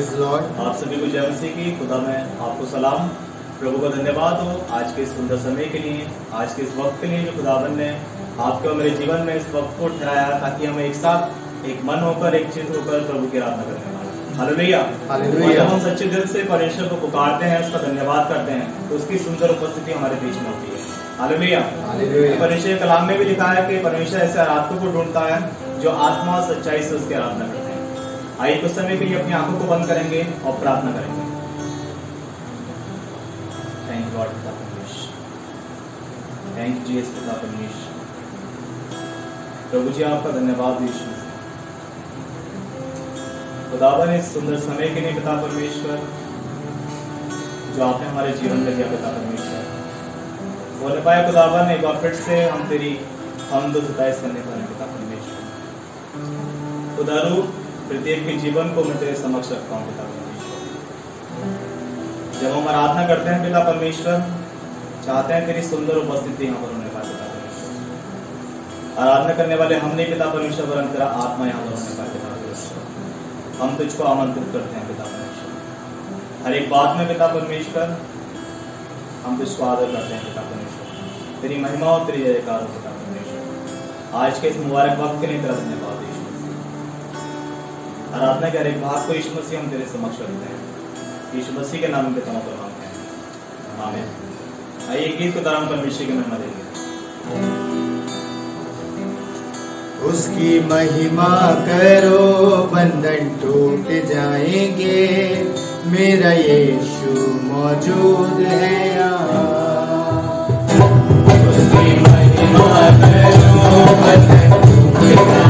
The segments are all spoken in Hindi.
The आप सभी को जय मसीह की। खुदा में आपको सलाम। प्रभु का धन्यवाद हो आज के इस सुंदर समय के लिए आज के इस वक्त के लिए जो खुदावन ने आपके और मेरे जीवन में इस वक्त को ठहराया ताकि हम एक साथ एक मन होकर एक चित्र होकर प्रभु की आराधना करने वाले हालेलुया। जब हम सच्चे दिल से परमेश्वर को पुकारते हैं उसका धन्यवाद करते हैं तो उसकी सुंदर उपस्थिति हमारे बीच में होती है। हालेलुया। Hallelujah. परमेश्वर के कलाम में भी लिखा है कि परमेश्वर ऐसे आराधकों को ढूंढता है जो आत्मा सच्चाई से उसकी आराधना करते हैं आइए कुछ समय के लिए अपनी आँखों को बंद करेंगे और प्रार्थना करेंगे। थैंक गॉड थैंक पिता परमेश्वर प्रभु जी, आपका धन्यवाद यीशु खुदावन, इस सुंदर समय के लिए पिता परमेश्वर, जो आपने हमारे जीवन में दिया पिता परमेश्वर। वो न पाए खुदावन, एक बार फिर से हम तेरी हम तो सताइस करने पर पिता परमेश्वर। खुदा रूप प्रत्येक के जीवन को मैं तेरे समक्ष रखता हूँ, पिता। परमेश्वर जब हम आराधना करते हैं, पिता परमेश्वर, चाहते हैं तेरी सुंदर उपस्थिति यहाँ पर होने पाए पिता आराधना करने वाले हम नहीं पिता परमेश्वर, वरन तेरा आत्मा यहाँ पर होने पाए पिता हम तुझको आमंत्रित करते हैं, पिता परमेश्वर। हर एक बात में, पिता परमेश्वर, हम तुझको आदर करते हैं, पिता परमेश्वर। तेरी महिमा और तेरी जयकार पिता परमेश्वर। आज के इस मुबारक वक्त के लिए तेरा धन्यवाद। यीशु मसीह आराधना के हर एक भाग को यीशु मसीह हम तेरे समक्ष रखते हैं। यीशु मसीह के नाम पे तमाम पर मांगते हैं। आमीन। आइए गीत को तरह परमेश्वर की महिमा देंगे। उसकी महिमा करो बंधन टूट जाएँगे। मेरा यीशु मौजूद है यहाँ उसकी महिमा करो बंधन टूट जाएँगे।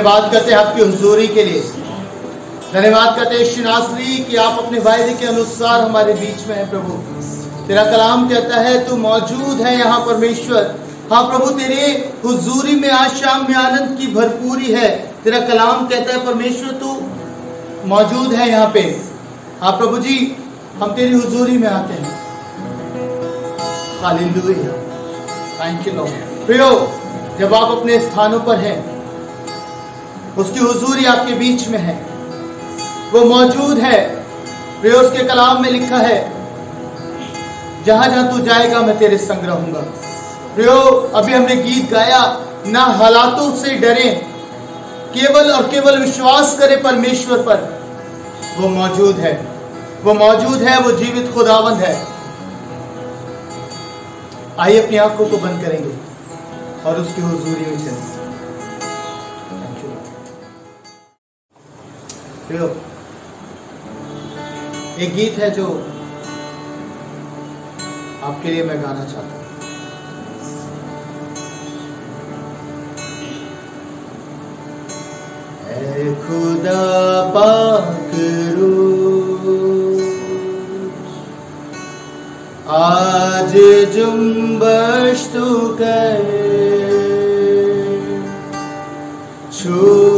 धन्यवाद करते हैं आपकी हजूरी के लिए। धन्यवाद करते हैं शिनासरी कि आप अपने वायदे के अनुसार हमारे बीच में हैं प्रभु। तेरा कलाम कहता है, तू मौजूद है यहाँ परमेश्वर। हाँ प्रभु, तेरे हुजूरी में आज शाम में आनंद की भरपूरी है। तेरा कलाम कहता है, परमेश्वर, तू मौजूद है यहाँ पे। हाँ प्रभु जी, हम तेरी हुजूरी में आते हैं। थैंक यू लॉर्ड प्रियो, जब आप अपने स्थानों पर हैं उसकी हुजूरी आपके बीच में है। वो मौजूद है। प्रियो उसके कलाम में लिखा है, जहाँ जहाँ तू जाएगा, मैं तेरे संग रहूँगा। प्रियो, अभी हमने गीत गाया, ना हालातों से डरे। केवल और केवल विश्वास करे परमेश्वर पर। वो मौजूद है। वो मौजूद है, वो जीवित खुदावंद है। आइए अपनी आँखों को बंद करेंगे और उसकी हुजूरी में चलेंगे प्रियो, एक गीत है जो आपके लिए मैं गाना चाहता हूँ। खुदा पाक रूह, आज जुम्बश तू कर छूले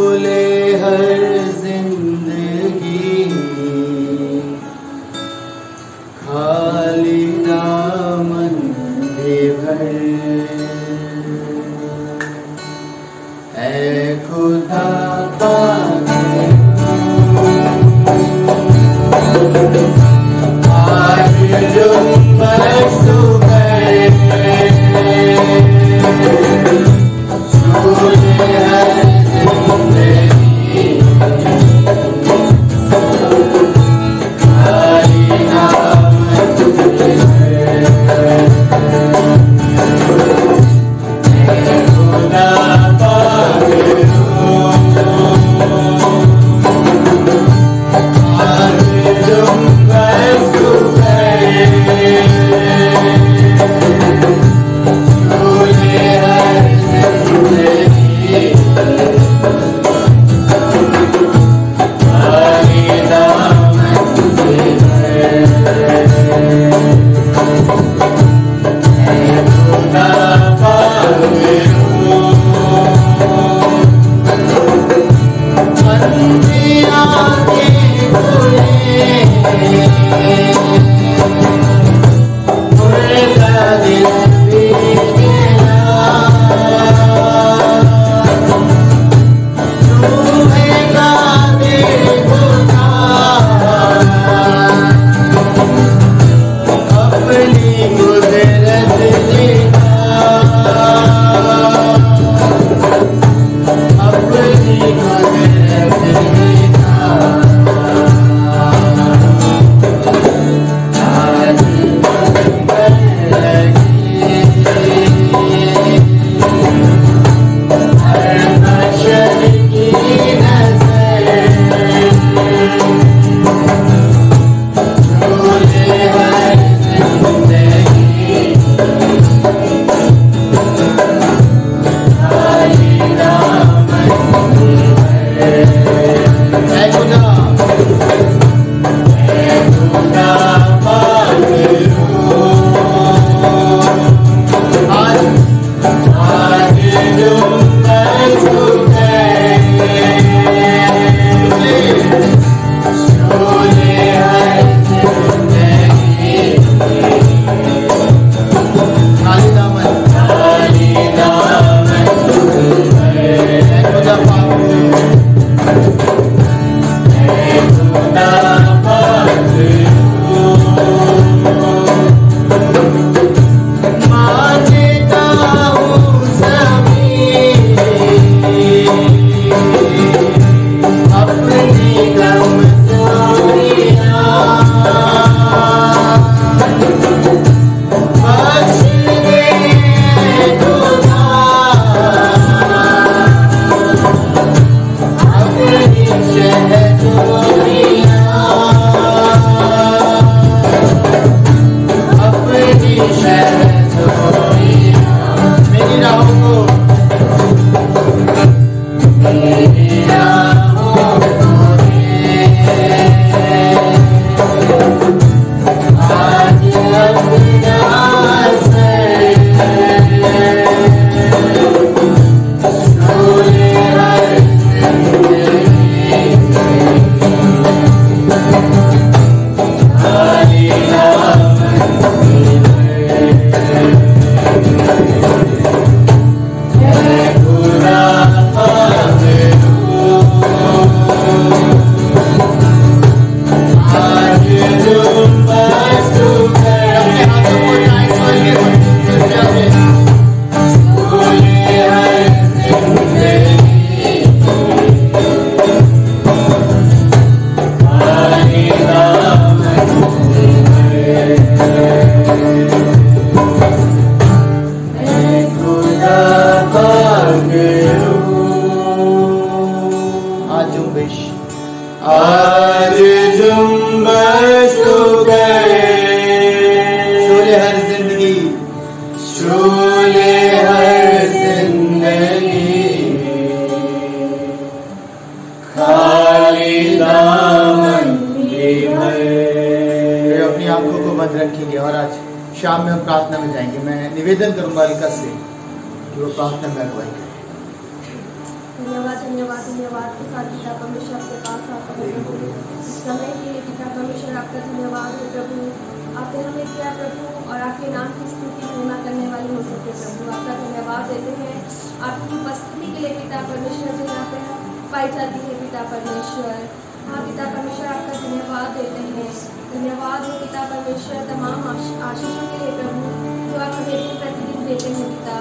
उपस्थिति के लिए पिता परमेश्वर जो यहाँ पे पाई जाती है पिता परमेश्वर। हाँ पिता परमेश्वर, आपका धन्यवाद देते हैं। धन्यवाद हो पिता परमेश्वर, तमाम आशीषों के लिए प्रभु, जो आप हमें दिन प्रतिदिन देते हैं पिता।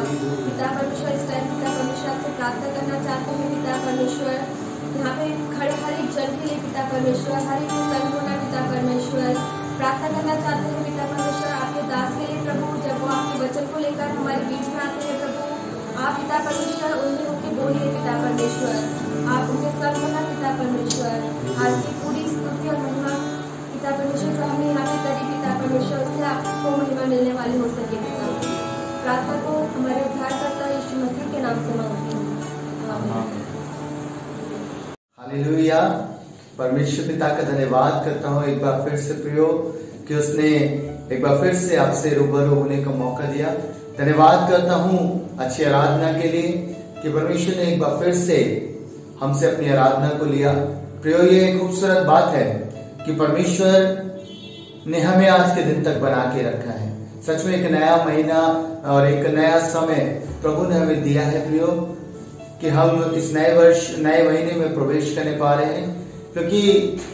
पिता परमेश्वर, इस टाइम पिता परमेश्वर आपसे प्रार्थना करना चाहते हैं पिता परमेश्वर। यहाँ पे खड़े हर एक जन के लिए पिता परमेश्वर, हर एक संग होना पिता परमेश्वर। प्रार्थना करना चाहते हैं पिता परमेश्वर, आपके दास के लिए प्रभु, जब वो आपके वचन को लेकर हमारे बीच में आते हैं आप पिता परमेश्वर, उनके बोलिए पिता परमेश्वर। आप उनके संग होना पिता परमेश्वर। आज की पूरी स्तुति और महिमा पिता परमेश्वर जो हमने यहाँ पे करी, पिता परमेश्वर, उससे आपको महिमा मिलने वाली हो सके। पिता प्रार्थना को हमारे उद्धारकर्ता यीशु मसीह के नाम से मांगती हूँ। हालेलुया। परमेश्वर पिता का धन्यवाद करता हूँ एक बार फिर से प्रियो कि उसने एक बार फिर से आपसे रूबरू होने का मौका दिया। धन्यवाद करता हूँ अच्छी आराधना के लिए कि परमेश्वर ने एक बार फिर से हमसे अपनी आराधना को लिया। प्रियो, ये एक खूबसूरत बात है कि परमेश्वर ने हमें आज के दिन तक बना के रखा है। सच में एक नया महीना और एक नया समय प्रभु ने हमें दिया है प्रियो, कि हम इस नए वर्ष, नए महीने में प्रवेश करने पा रहे हैं, क्योंकि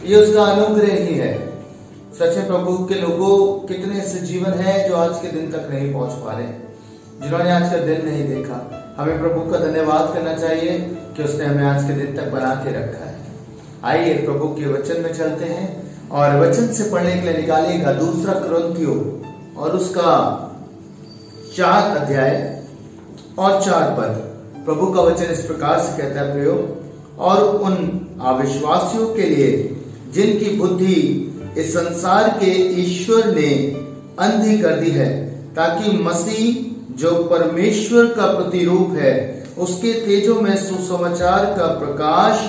ये उसका अनुग्रह ही है। सच में प्रभु के लोगों कितने ऐसे जीवन है जो आज के दिन तक नहीं पहुँच पा रहे जिन्होंने आज का दिन नहीं देखा, हमें प्रभु का धन्यवाद करना चाहिए कि उसने हमें आज के दिन तक बना के रखा है। आइए प्रभु के वचन में चलते हैं और वचन से पढ़ने के लिए निकालिएगा दूसरा क्रंथियो और उसका चार अध्याय और चार पद। प्रभु का वचन इस प्रकार से कहता है, प्रियो, और उन अविश्वासियों के लिए जिनकी बुद्धि इस संसार के ईश्वर ने अंधी कर दी है, ताकि मसीह जो परमेश्वर का प्रतिरूप है, उसके तेजो में सुसमाचार का प्रकाश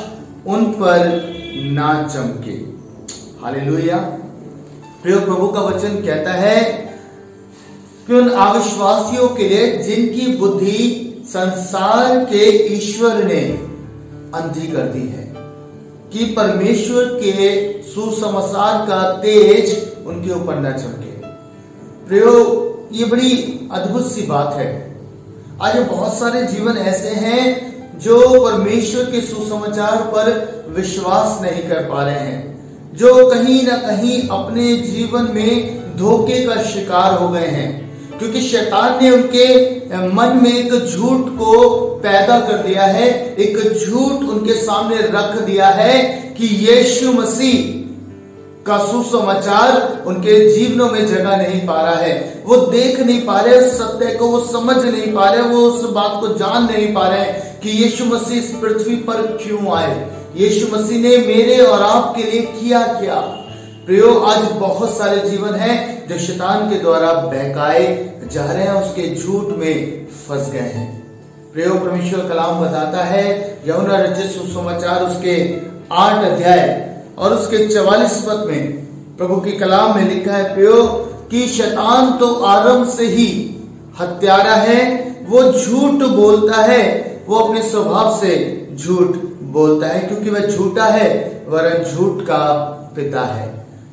उन पर ना चमके। हालेलुया। प्रिय प्रभु का वचन कहता है कि उन अविश्वासियों के लिए जिनकी बुद्धि संसार के ईश्वर ने अंधी कर दी है, कि परमेश्वर के सुसमाचार का तेज उनके ऊपर न चमके। प्रियो ये बड़ी अद्भुत सी बात है। आज बहुत सारे जीवन ऐसे हैं जो परमेश्वर के सुसमाचार पर विश्वास नहीं कर पा रहे हैं, जो कहीं ना कहीं अपने जीवन में धोखे का शिकार हो गए हैं, क्योंकि शैतान ने उनके मन में एक झूठ को पैदा कर दिया है, एक झूठ उनके सामने रख दिया है कि यीशु मसीह का सुसमाचार उनके जीवनों में जगह नहीं पा रहा है। वो देख नहीं पा रहे सत्य को वो समझ नहीं पा रहे, वो उस बात को जान नहीं पा रहे कि यीशु मसीह इस पृथ्वी पर क्यों आए। यीशु मसीह ने मेरे और आपके लिए किया क्या? प्रियो, आज बहुत सारे जीवन हैं जो शैतान के द्वारा बहकाए जा रहे हैं, उसके झूठ में फंस गए हैं। प्रियो, परमेश्वर कलाम बताता है, यमुना रचित सुसमाचार उसके आठ अध्याय और उसके चवालीस पद में प्रभु की कलाम में लिखा है, प्रियो, कि शैतान तो आरंभ से ही हत्यारा है, वो झूठ बोलता है, वो अपने स्वभाव से झूठ बोलता है, क्योंकि वह झूठा है वह झूठ का पिता है।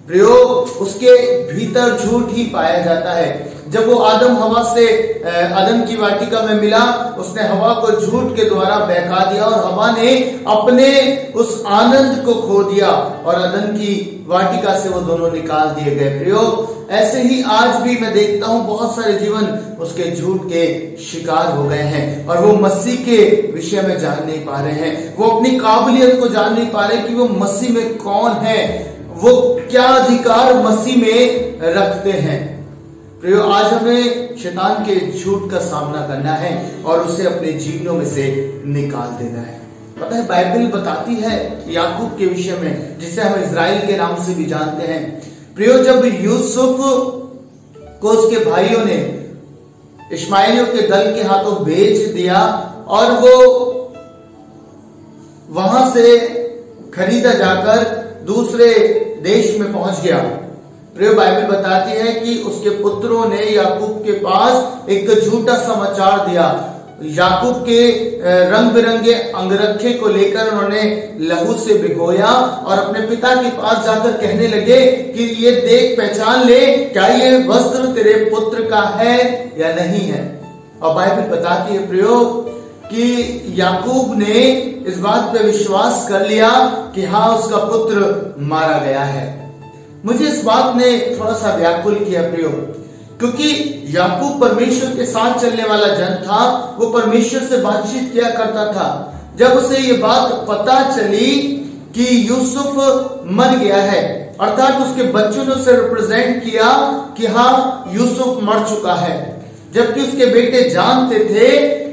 प्रयोग उसके भीतर झूठ ही पाया जाता है जब वो आदम हवा से आदम की वाटिका में मिला, उसने हवा को झूठ के द्वारा बहका दिया और हवा ने अपने उस आनंद को खो दिया और आदम की वाटिका से वो दोनों निकाल दिए गए। प्रयोग ऐसे ही आज भी मैं देखता हूँ बहुत सारे जीवन उसके झूठ के शिकार हो गए हैं और वो मसीह के विषय में जान नहीं पा रहे हैं। वो अपनी काबिलियत को जान नहीं पा रहे कि वो मसीह में कौन है, वो क्या अधिकार मसीह में रखते हैं। प्रियो आज हमें शैतान के झूठ का सामना करना है और उसे अपने जीवनों में से निकाल देना है। पता है, बाइबल बताती है याकूब के विषय में, जिसे हम इसराइल के नाम से भी जानते हैं, प्रियो, जब यूसुफ को उसके भाइयों ने इस्माइलियों के दल के हाथों बेच दिया और वो वहाँ से खरीदा जाकर दूसरे देश में पहुँच गया प्रिय, बाइबल बताती है कि उसके पुत्रों ने याकूब के पास एक झूठा समाचार दिया। याकूब के रंग बिरंगे अंगरखे को लेकर उन्होंने लहू से भिगोया और अपने पिता के पास जाकर कहने लगे कि ये देख, पहचान ले, क्या ये वस्त्र तेरे पुत्र का है या नहीं है? और बाइबल बताती है प्रयोग कि याकूब ने इस बात पर विश्वास कर लिया कि हाँ उसका पुत्र मारा गया है। मुझे इस बात ने थोड़ा सा व्याकुल किया प्रयोग क्योंकि याकूब परमेश्वर के साथ चलने वाला जन था, वो परमेश्वर से बातचीत किया करता था। जब उसे ये बात पता चली कि यूसुफ मर गया है, अर्थात उसके बच्चों ने उसे रिप्रेजेंट किया कि हाँ यूसुफ मर चुका है। जबकि उसके बेटे जानते थे,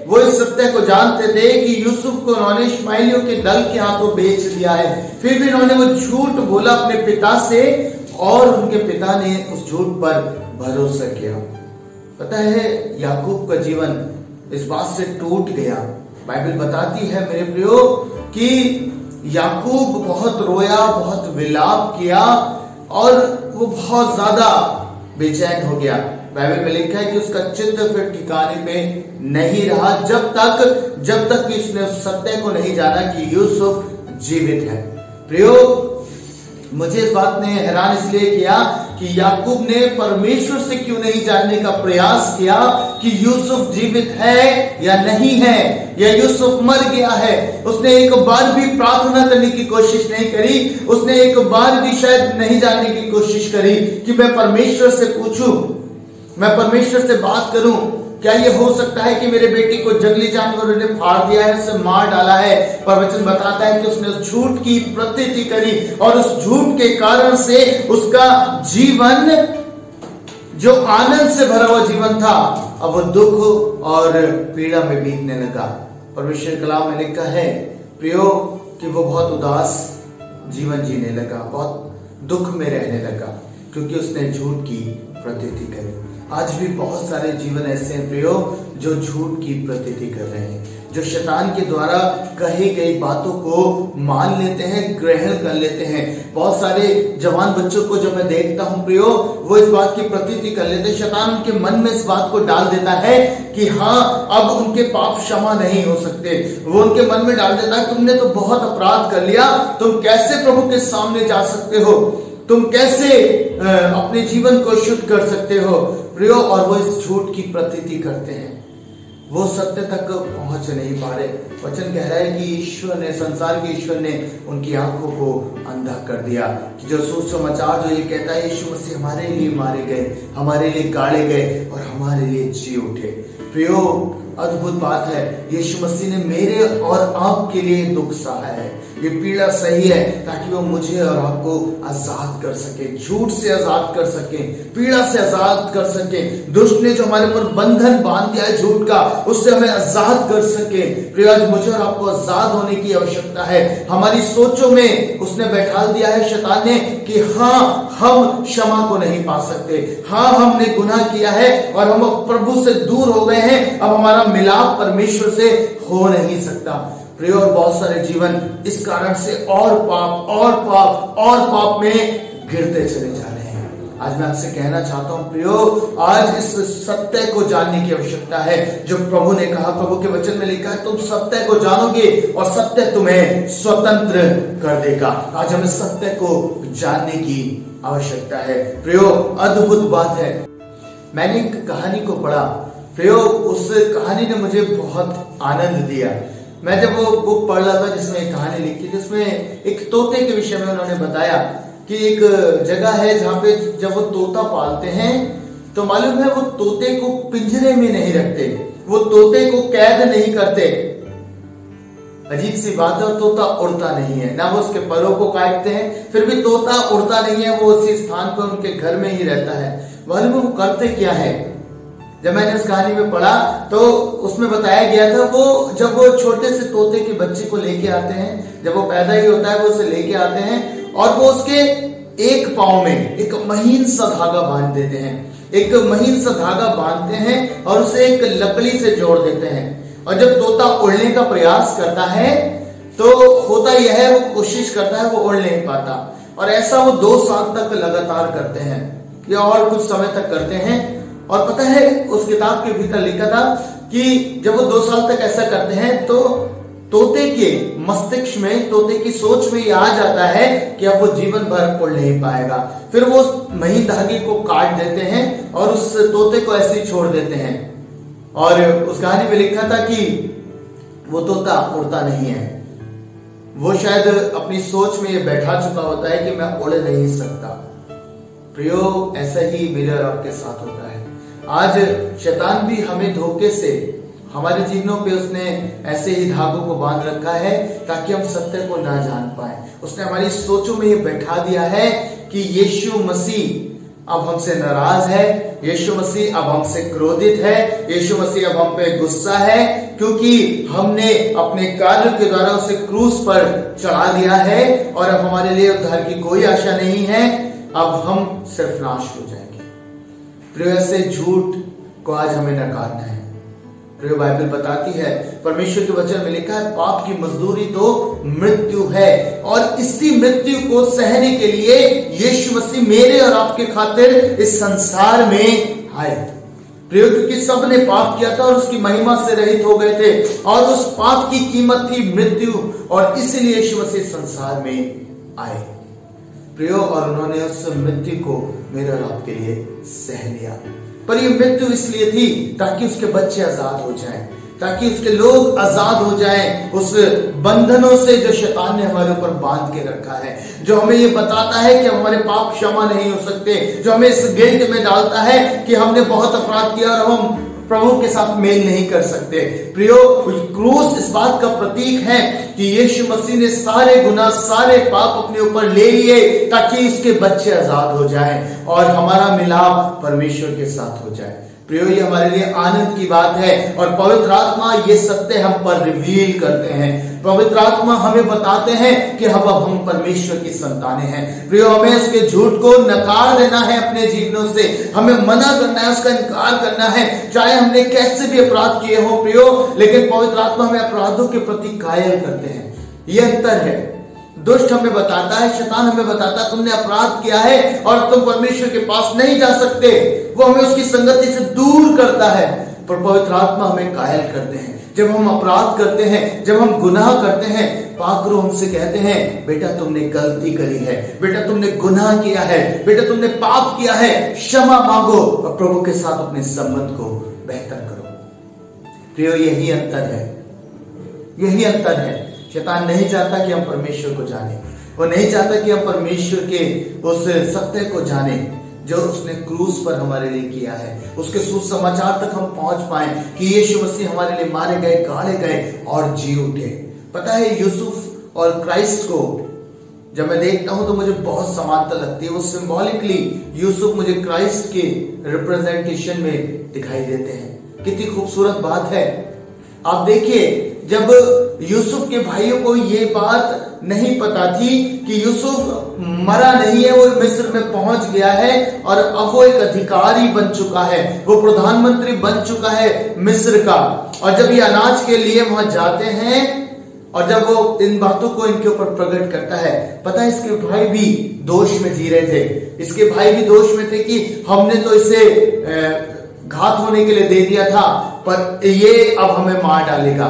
वो इस सत्य को जानते थे कि यूसुफ को उन्होंने इस्माइलियों के दल के हाथों बेच दिया है। फिर भी उन्होंने वो झूठ बोला अपने पिता से और उनके पिता ने उस झूठ पर भरोसा किया। पता है, याकूब का जीवन इस बात से टूट गया। बाइबल बताती है, मेरे प्रियो, कि याकूब बहुत रोया, बहुत विलाप किया और वो बहुत ज़्यादा बेचैन हो गया। बाइबल में लिखा है कि उसका चित्त फिर ठिकाने पे नहीं रहा। जब तक जब तक कि उसने उस सत्य को नहीं जाना कि यूसुफ जीवित है। प्रयोग मुझे इस बात ने हैरान इसलिए किया कि याकूब ने परमेश्वर से क्यों नहीं जानने का प्रयास किया कि यूसुफ जीवित है या नहीं है, या यूसुफ मर गया है। उसने एक बार भी प्रार्थना करने की कोशिश नहीं करी। उसने एक बार भी शायद नहीं जानने की कोशिश करी कि मैं परमेश्वर से पूछूँ, मैं परमेश्वर से बात करूँ। क्या ये हो सकता है कि मेरे बेटी को जंगली जानवरों ने फाड़ दिया है, उसे मार डाला है? पर वचन बताता है कि उसने उस झूठ की प्रतीति करी और उस झूठ के कारण से उसका जीवन, जो आनंद से भरा हुआ जीवन था, अब वो दुख और पीड़ा में बीतने लगा। परमेश्वर कलाम में लिखा है, प्रियो, कि वो बहुत उदास जीवन जीने लगा, बहुत दुख में रहने लगा, क्योंकि उसने झूठ की प्रतीति करी। आज भी बहुत सारे जीवन ऐसे हैं, प्रियो, जो झूठ की प्रतीति कर रहे हैं, जो शैतान के द्वारा कही गई बातों को मान लेते हैं, ग्रहण कर लेते हैं। बहुत सारे जवान बच्चों को जब मैं देखता हूँ, प्रियो, वो इस बात की प्रतीति कर लेते हैं। शैतान उनके मन में इस बात को डाल देता है कि हाँ अब उनके पाप क्षमा नहीं हो सकते। वो उनके मन में डाल देता है, तुमने तो बहुत अपराध कर लिया, तुम कैसे प्रभु के सामने जा सकते हो? तुम कैसे अपने जीवन को शुद्ध कर सकते हो? प्रियो और वो इस झूठ की प्रतीति करते हैं। वो सत्य तक पहुँच नहीं पा रहे। वचन कह रहा है कि ईश्वर ने, संसार के ईश्वर ने उनकी आँखों को अंधा कर दिया कि जो सुसमाचार जो ये कहता है ईश्वर से हमारे लिए मारे गए, हमारे लिए गाड़े गए और हमारे लिए जी उठे। प्रियो अद्भुत बात है। यीशु मसीह ने मेरे और आपके लिए दुख सहा है। ये पीड़ा सही है ताकि वो मुझे और आपको आज़ाद कर सके, झूठ से आज़ाद कर सके, पीड़ा से आज़ाद कर सके। दुष्ट ने जो हमारे ऊपर बंधन बाँध दिया है झूठ का, उससे हमें आज़ाद कर सके। प्रिया मुझे और आपको आज़ाद होने की आवश्यकता है। हमारी सोचों में उसने बैठा दिया है, शैतान ने कि हाँ हम क्षमा को नहीं पा सकते। हाँ हमने गुनाह किया है और हम प्रभु से दूर हो गए हैं। अब हमारा मिलाप परमेश्वर से हो नहीं सकता। प्रिय और बहुत सारे जीवन इस कारण से और पाप और पाप और पाप में गिरते चले जा रहे हैं। आज मैं आपसे कहना चाहता हूँ, प्रियो, आज इस सत्य को जानने की आवश्यकता है। जो प्रभु ने कहा, प्रभु के वचन में लिखा है, तुम सत्य को जानोगे और सत्य तुम्हें स्वतंत्र कर देगा। आज हमें सत्य को जानने की आवश्यकता है। प्रियो, अद्भुत बात है। मैंने एक कहानी को पढ़ा। प्रयोग उस कहानी ने मुझे बहुत आनंद दिया। मैं जब वो बुक पढ़ रहा था, जिसमें एक कहानी लिखी, जिसमें एक तोते के विषय में उन्होंने बताया कि एक जगह है जहाँ पे जब वो तोता पालते हैं तो मालूम है वो तोते को पिंजरे में नहीं रखते, वो तोते को कैद नहीं करते। अजीब सी बात है तोता उड़ता नहीं है। ना वो उसके परों को काटते हैं, फिर भी तोता उड़ता नहीं है, वो उसी स्थान पर उनके घर में ही रहता है। मालूम वो करते क्या है? जब मैंने उस कहानी में पढ़ा तो उसमें बताया गया था, वो जब वो छोटे से तोते के बच्चे को लेके आते हैं, जब वो पैदा ही होता है, वो उसे लेके आते हैं और वो उसके एक पाव में एक महीन सा धागा बाँध देते हैं। एक महीन सा धागा बांधते हैं और उसे एक लकड़ी से जोड़ देते हैं। और जब तोता उड़ने का प्रयास करता है तो होता यह है, वो कोशिश करता है, वो उड़ नहीं पाता। और ऐसा वो दो साल तक लगातार करते हैं। या और कुछ समय तक करते हैं। और पता है, उस किताब के भीतर लिखा था कि जब वो दो साल तक ऐसा करते हैं तो तोते के मस्तिष्क में, तोते की सोच में ये आ जाता है कि अब वो जीवन भर उड़ नहीं पाएगा। फिर वो महीन धागे को काट देते हैं और उस तोते को ऐसे ही छोड़ देते हैं। और उस कहानी में लिखा था कि वो तोता उड़ता नहीं है। वो शायद अपनी सोच में ये बैठा चुका होता है कि मैं उड़ नहीं सकता। प्रियो, ऐसा ही मेरे और आपके साथ होता है। आज शैतान भी हमें धोखे से हमारे जीवनों पे उसने ऐसे ही धागों को बाँध रखा है ताकि हम सत्य को ना जान पाए। उसने हमारी सोचों में ये बैठा दिया है कि यीशु मसीह अब हमसे नाराज़ है, यीशु मसीह अब हमसे क्रोधित है, यीशु मसीह अब हम पे गुस्सा है, क्योंकि हमने अपने कार्य के द्वारा उसे क्रूस पर चढ़ा दिया है और अब हमारे लिए उद्धार की कोई आशा नहीं है। अब हम सिर्फ़ नाश हो जाएँगे। प्रिय, ऐसे झूठ को आज हमें नकारना है। प्रिय बाइबल बताती है, परमेश्वर के वचन में लिखा है, पाप की मजदूरी तो मृत्यु है, और इसी मृत्यु को सहने के लिए यीशु मसीह मेरे और आपके खातिर इस संसार में आए। प्रिय, क्योंकि सबने पाप किया था और उसकी महिमा से रहित हो गए थे, और उस पाप की कीमत थी मृत्यु, और इसलिए यीशु मसीह संसार में आए। प्रियो, और उन्होंने उस मृत्यु को मेरे और आपके लिए सह लिया। पर ये मृत्यु इसलिए थी ताकि उसके बच्चे आज़ाद हो जाएँ, ताकि उसके लोग आज़ाद हो जाएँ, उस बंधनों से जो शैतान ने हमारे ऊपर बाँध के रखा है, जो हमें ये बताता है कि हमारे पाप क्षमा नहीं हो सकते, जो हमें इस गिल्ट में डालता है कि हमने बहुत अपराध किया और हम प्रभु के साथ मेल नहीं कर सकते। प्रियो क्रूस इस बात का प्रतीक है कि यीशु मसीह ने सारे गुना, सारे पाप अपने ऊपर ले लिए ताकि उसके बच्चे आज़ाद हो जाएँ और हमारा मिलाप परमेश्वर के साथ हो जाए। प्रियो, ये हमारे लिए आनंद की बात है और पवित्र आत्मा ये सत्य हम पर रिवील करते हैं। पवित्र आत्मा हमें बताते हैं कि हम अब हम परमेश्वर की संतानें हैं। प्रियो, हमें उसके झूठ को नकार देना है अपने जीवनों से। हमें मना करना है, उसका इनकार करना है। चाहे हमने कैसे भी अपराध किए हो, प्रियो, लेकिन पवित्र आत्मा हमें अपराधों के प्रति कायल करते हैं। ये अंतर है। दुष्ट हमें बताता है, शैतान हमें बताता है, तुमने अपराध किया है और तुम परमेश्वर के पास नहीं जा सकते। वो हमें उसकी संगति से दूर करता है। पर पवित्र आत्मा हमें कायल करते हैं। जब हम अपराध करते हैं, जब हम गुनाह करते हैं पाकरू हमसे कहते हैं, बेटा, तुमने गलती करी है। बेटा, तुमने गुनाह किया है। बेटा, तुमने पाप किया है। क्षमा मांगो और प्रभु के साथ अपने संबंध को बेहतर करो। प्रियो, यही अंतर है। यही अंतर है। शैतान नहीं चाहता कि हम परमेश्वर को जाने। वो नहीं चाहता कि हम परमेश्वर के उस सत्य को जाने। जो उसने क्रूस पर हमारे लिए किया है। उसके सुसमाचार तक हम पहुँच पाए कि यीशु मसीह हमारे लिए मारे गए गाड़े गए और जी उठे। पता है, यूसुफ और क्राइस्ट को जब मैं देखता हूँ तो मुझे बहुत समानता लगती है। वो सिंबॉलिकली यूसुफ मुझे क्राइस्ट के रिप्रेजेंटेशन में दिखाई देते हैं। कितनी खूबसूरत बात है। आप देखिए जब यूसुफ के भाइयों को ये बात नहीं पता थी कि यूसुफ मरा नहीं है, वो मिस्र में पहुँच गया है और अब वो एक अधिकारी बन चुका है, वो प्रधानमंत्री बन चुका है मिस्र का। और जब ये अनाज के लिए वहाँ जाते हैं और जब वो इन बातों को इनके ऊपर प्रकट करता है, पता है इसके भाई भी दोष में जी रहे थे। इसके भाई भी दोष में थे कि हमने तो इसे घात होने के लिए दे दिया था, पर ये अब हमें मार डालेगा।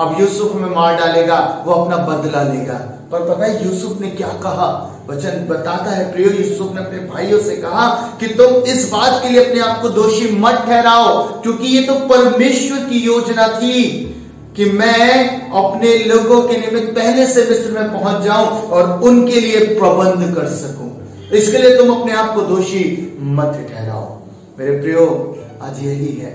अब यूसुफ हमें मार डालेगा, वो अपना बदला लेगा। पर पता है, यूसुफ ने क्या कहा? वचन बताता है, प्रियो, यूसुफ ने अपने भाइयों से कहा कि तुम इस बात के लिए अपने आप को दोषी मत ठहराओ, क्योंकि ये तो परमेश्वर की योजना थी कि मैं अपने लोगों के निमित्त पहले से मिस्र में पहुँच जाऊँ और उनके लिए प्रबंध कर सकूँ। इसके लिए तुम अपने आप को दोषी मत ठहराओ। मेरे प्रियो, आज यही है।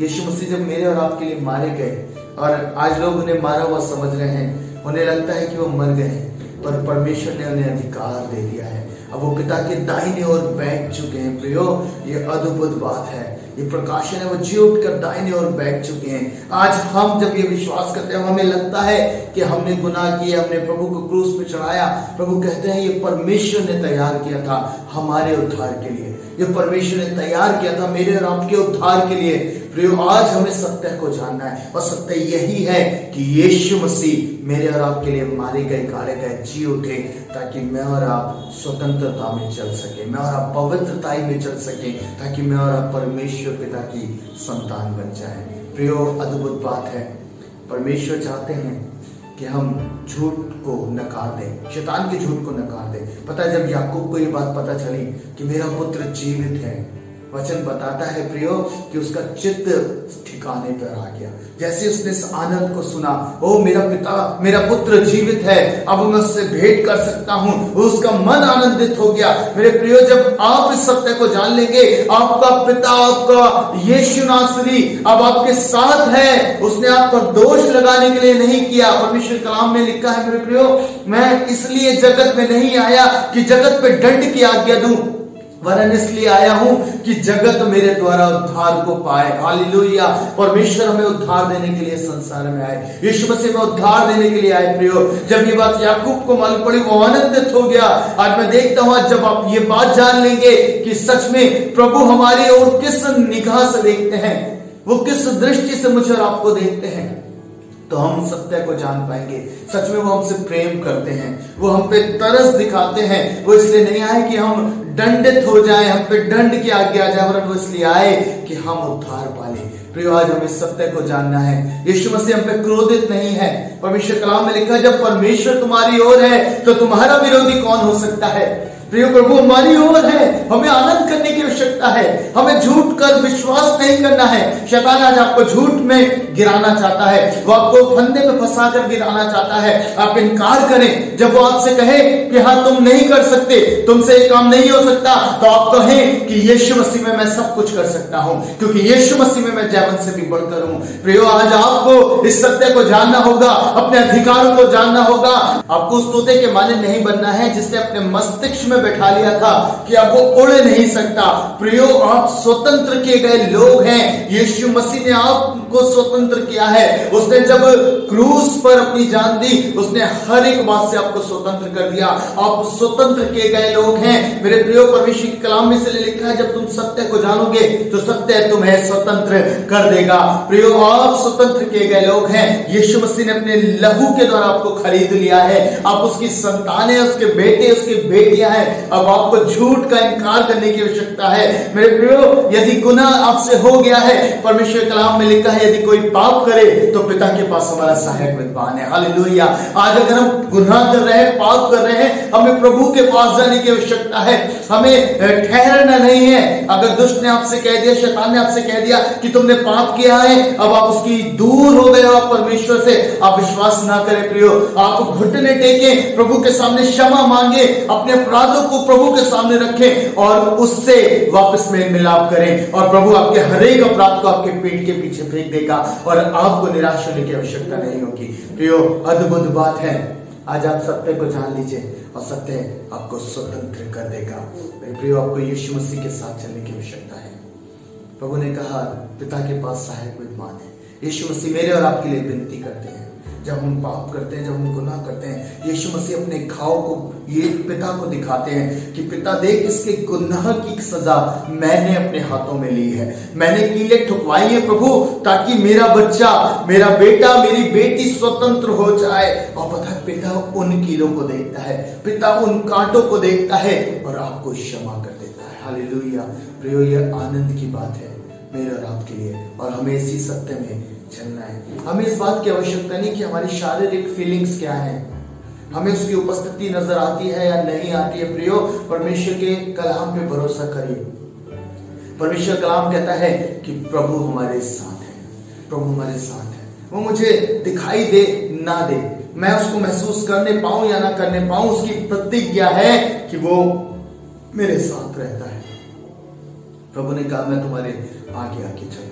यीशु मसीह जब मेरे और आपके लिए मारे गए और आज लोग उन्हें मारा हुआ समझ रहे हैं। उन्हें लगता है कि वो मर गए पर परमेश्वर ने उन्हें अधिकार दे दिया है। अब वो पिता के दाहिने ओर बैठ चुके हैं। प्रियो, ये अद्भुत बात है। ये प्रकाशन है, वो जी उठकर दाहिने और बैठ चुके हैं। आज हम जब ये विश्वास करते हैं हमें लगता है कि हमने गुनाह किया हमने प्रभु को क्रूस पे चढ़ाया, प्रभु कहते हैं, ये परमेश्वर ने तैयार किया था। हमारे उद्धार के लिए। जो परमेश्वर ने तैयार किया था मेरे और आपके उद्धार के लिए, प्रियो, आज हमें सत्य को जानना है। और सत्य यही है कि यीशु मसीह मेरे और आपके लिए मारे गए गाड़े गए, जी उठे, ताकि मैं और आप स्वतंत्रता में चल सके, मैं और आप पवित्रताई में चल सके, ताकि मैं और आप परमेश्वर पिता की संतान बन जाए। प्रियो, अद्भुत बात है। परमेश्वर चाहते हैं कि हम झूठ को नकार दें, शैतान के झूठ को नकार दें। पता है, जब याकूब को ये बात पता चली कि मेरा पुत्र जीवित है वचन बताता है प्रियो कि उसका चित्त ठिकाने पर आ गया। जैसे उसने इस आनंद को सुना, ओ मेरा पिता, मेरा पुत्र जीवित है, अब मैं उससे भेंट कर सकता हूँ। उसका मन आनंदित हो गया। मेरे प्रियो, जब आप इस सत्य को जान लेंगे, आपका पिता, आपका यीशु नासरी अब आपके साथ है। उसने आप पर दोष लगाने के लिए नहीं किया। परमेश्वर कलाम में लिखा है, मेरे प्रियो, मैं इसलिए जगत में नहीं आया कि जगत पे दंड की आज्ञा दूँ। वरन इसलिए आया हूँ कि जगत मेरे द्वारा उद्धार को पाए। हालेलुया। परमेश्वर हमें उद्धार देने के लिए संसार में आए। यीशु मसीह में उद्धार देने के लिए आए, प्रियो। जब ये बात याकूब को मालूम पड़ी, वो आनंदित हो गया। आज मैं देखता हूँ जब आप ये बात जान लेंगे कि सच में प्रभु हमारी ओर किस निगाह से देखते हैं, वो किस दृष्टि से मुझे और आपको देखते हैं। तो हम सत्य को जान पाएँगे। सच में वो हमसे प्रेम करते हैं। वो हम पे तरस दिखाते हैं। वो इसलिए नहीं आए कि हम दंडित हो जाए, हम पे दंड की आज्ञा आ जाए वरन वो इसलिए आए कि हम उद्धार पाले। प्रियो आज हमें सत्य को जानना है। यीशु मसीह हम पे क्रोधित नहीं है। परमेश्वर कलाम में लिखा जब परमेश्वर तुम्हारी ओर है तो तुम्हारा विरोधी कौन हो सकता है? प्रियो प्रभु, हमारी ओर है। हमें आनंद करने की आवश्यकता है। हमें झूठ कर विश्वास नहीं करना है। शैतान आज आपको झूठ में गिराना चाहता है। वो आपको फंदे में फंसा कर गिराना चाहता है। आप इनकार करें। जब वो आपसे कहे कि हाँ तुम नहीं कर सकते, तुमसे एक काम नहीं हो सकता तो आप कहें कि, यीशु मसीह में मैं सब कुछ कर सकता हूँ, क्योंकि यीशु मसीह में मैं जैवन से भी बढ़कर हूँ। प्रियो, आज आपको इस सत्य को जानना होगा, अपने अधिकारों को जानना होगा। आपको उस तोते के माने नहीं बनना है जिसने अपने मस्तिष्क में बैठा लिया था कि अब वो उड़ नहीं सकता। प्रियो आप स्वतंत्र किए गए लोग हैं। यीशु मसीह ने आपको स्वतंत्र किया है। उसने जब क्रूस पर अपनी जान दी, उसने हर एक बात से आपको स्वतंत्र कर दिया। आप स्वतंत्र किए गए लोग हैं। मेरे प्रियो, परमेश्वर की कलाम में से लिखा है, जब तुम सत्य को जानोगे तो सत्य तुम्हें स्वतंत्र कर देगा। प्रियो, आप स्वतंत्र किए गए लोग हैं। यीशु मसीह ने अपने लहू के द्वारा आपको खरीद लिया है। आप उसकी संतान है उसके बेटे, उसकी बेटियाँ हैं। अब आपको झूठ का इनकार करने की आवश्यकता है। मेरे प्रियो, यदि गुनाह आपसे हो गया है, परमेश्वर कलाम में लिखा है, यदि कोई पाप करे तो पिता के पास हमारा सहायक विद्वान है। हालेलुया। आज अगर हम गुनाह कर रहे हैं, पाप कर रहे हैं, हमें प्रभु के पास जाने की आवश्यकता है। हमें ठहरना नहीं है। अगर दुष्ट ने आपसे कह दिया, शैतान ने आपसे कह दिया कि तुमने पाप किया है, अब आप उसकी दूर हो गए हो आप परमेश्वर से। आप विश्वास ना करें प्रियो। आप घुटने टेके, प्रभु के सामने क्षमा मांगे, अपने अपराधों को प्रभु के सामने रखें और उससे वापस में मिलाप करें और प्रभु आपके हरेक अपराध को आपके पेट के पीछे फेंक देगा और आपको निराश होने की आवश्यकता नहीं होगी। प्रियो, अद्भुत बात है। आज आप सत्य को जान लीजिए और सत्य आपको स्वतंत्र कर देगा। प्रियो, आपको यीशु मसीह के साथ चलने की आवश्यकता है। प्रभु ने कहा, पिता के पास सहायक विद्वान है। यीशु मसीह मेरे और आपके लिए विनती करते हैं। जब हम पाप करते हैं, जब हम गुनाह करते हैं, यीशु मसीह अपने घाव को, ये पिता को दिखाते हैं कि पिता देख, इसके गुनाह की सजा मैंने अपने हाथों में ली है। मैंने कीले ठुकवाई है, प्रभु, ताकि मेरा बच्चा, मेरा बेटा, मेरी बेटी स्वतंत्र हो जाए। और पता पिता उन कीलों को देखता है, पिता उन कांटों को देखता है और आपको क्षमा कर देता है। हालेलुया। प्रियो, ये आनंद की बात है मेरे और आपके लिए। और हमें इसी सत्य में चलना है। हमें इस बात की आवश्यकता नहीं कि हमारी शारीरिक फीलिंग्स क्या है। हमें उसकी उपस्थिति नज़र आती है या नहीं आती है प्रियो, परमेश्वर के कलाम पे भरोसा करिए। परमेश्वर कलाम कहता है कि प्रभु हमारे साथ है। प्रभु हमारे साथ है। वो मुझे दिखाई दे, ना दे। मैं उसको महसूस करने पाऊँ या ना करने पाऊँ, उसकी प्रतिज्ञा है कि वो मेरे साथ रहता है। प्रभु ने कहा, मैं तुम्हारे आगे आगे चलता हूँ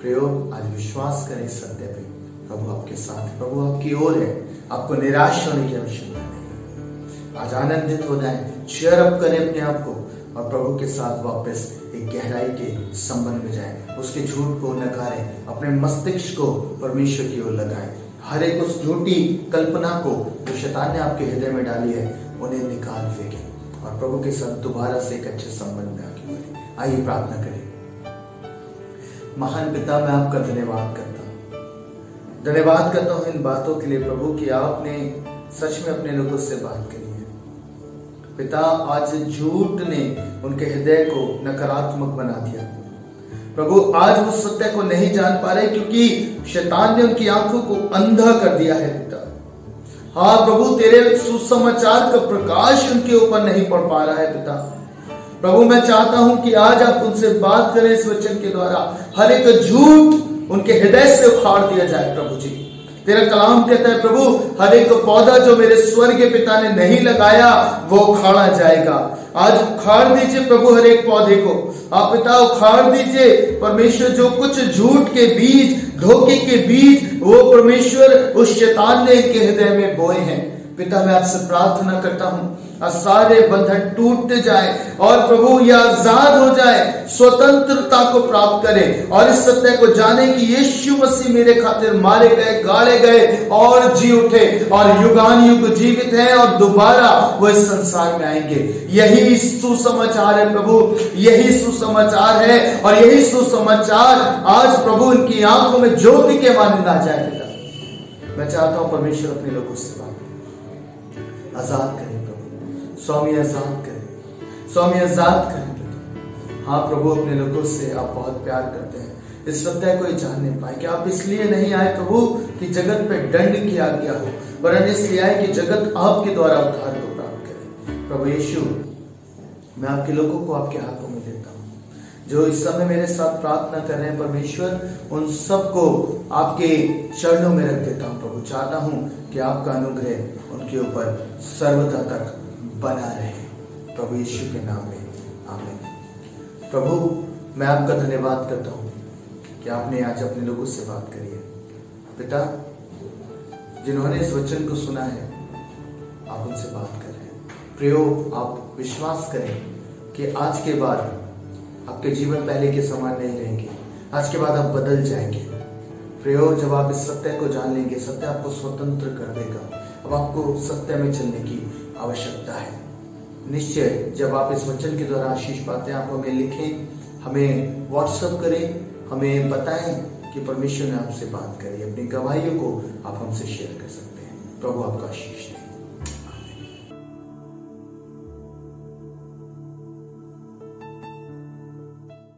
प्रयोग, आज विश्वास करें सत्य पे। प्रभु आपके साथ प्रभु आपकी ओर है। आपको निराश होने की आवश्यकता नहीं। आज आनंदित हो जाए चेयर अप करें अपने आप को और प्रभु के साथ वापस एक गहराई के संबंध में जाए। उसके झूठ को नकारें, अपने मस्तिष्क को परमेश्वर की ओर लगाएँ। हर एक उस झूठी कल्पना को जो शैतान ने आपके हृदय में डाली है, उन्हें निकाल फेंकें और प्रभु के साथ दोबारा से एक अच्छे संबंध में आगे बढ़े। आइए प्रार्थना करें। महान पिता मैं आपका धन्यवाद करता हूँ। धन्यवाद करता हूँ इन बातों के लिए प्रभु कि आपने सच में अपने लोगों से बात करी है। पिता, आज झूठ ने उनके हृदय को नकारात्मक बना दिया। प्रभु, आज वो सत्य को नहीं जान पा रहे क्योंकि शैतान ने उनकी आँखों को अंधा कर दिया है पिता। हाँ प्रभु, तेरे सुसमाचार का प्रकाश उनके ऊपर नहीं पड़ पा रहा है पिता। प्रभु, मैं चाहता हूँ कि आज आप उनसे बात करें इस वचन के द्वारा। हर एक झूठ उनके हृदय से उखाड़ दिया जाए, प्रभु जी। तेरा कलाम कहता है, प्रभु, हर एक पौधा जो मेरे स्वर्ग पिता ने नहीं लगाया, वो उखाड़ा जाएगा। आज उखाड़ दीजिए प्रभु हर एक पौधे को। आप पिता, उखाड़ दीजिए। परमेश्वर, जो कुछ झूठ के बीज, धोखे के बीज, वो परमेश्वर उस शैतान ने इनके हृदय में बोए हैं। पिता, मैं आपसे प्रार्थना करता हूँ और सारे बंधन टूट जाए और प्रभु, ये आज़ाद हो जाए, स्वतंत्रता को प्राप्त करे और इस सत्य को जाने कि यीशु मसीह मेरे खातिर मारे गए गाड़े गए और जी उठे और युगान युग जीवित है और दोबारा वो इस संसार में आएँगे। यही सुसमाचार है प्रभु, यही सुसमाचार है और यही सुसमाचार आज प्रभु इनकी आँखों में ज्योति के माने आ जाएगा। मैं चाहता हूँ परमेश्वर अपने लोगों से बात आज़ाद करें प्रभु। स्वामी आज़ाद करें। स्वामी आज़ाद करें प्रभु। हाँ प्रभु, अपने लोगों से आप बहुत प्यार करते हैं। इस सत्य को जान नहीं पाए कि आप इसलिए नहीं आए प्रभु कि जगत पे दंड किया गया हो, वरन इसलिए आए कि जगत आपके द्वारा उद्धार को प्राप्त करे। प्रभु यीशु, मैं आपके लोगों को आपके हाथों में देता हूँ। जो इस समय मेरे साथ प्रार्थना कर रहे हैं, परमेश्वर, उन सबको आपके चरणों में रख देता हूँ, प्रभु। चाहता हूँ कि आपका अनुग्रह उनके ऊपर सर्वदा तक बना रहे। प्रभु यीशु के नाम में, आमीन। प्रभु, मैं आपका धन्यवाद करता हूँ कि आपने आज अपने लोगों से बात करी है। पिता, जिन्होंने इस वचन को सुना है, आप उनसे बात कर रहे हैं। प्रियो, आप विश्वास करें कि आज के बाद आपके जीवन पहले के समान नहीं रहेंगे। आज के बाद आप बदल जाएँगे। प्रियो जब आप इस सत्य को जान लेंगे, सत्य आपको स्वतंत्र कर देगा। अब आपको सत्य में चलने की आवश्यकता है। निश्चय, जब आप इस वचन के द्वारा आशीष पाते हैं, आप हमें लिखें, हमें व्हाट्सअप करें, हमें बताएँ कि परमेश्वर ने आपसे बात करी। अपनी गवाहियों को आप हमसे शेयर कर सकते हैं। प्रभु आपका आशीष।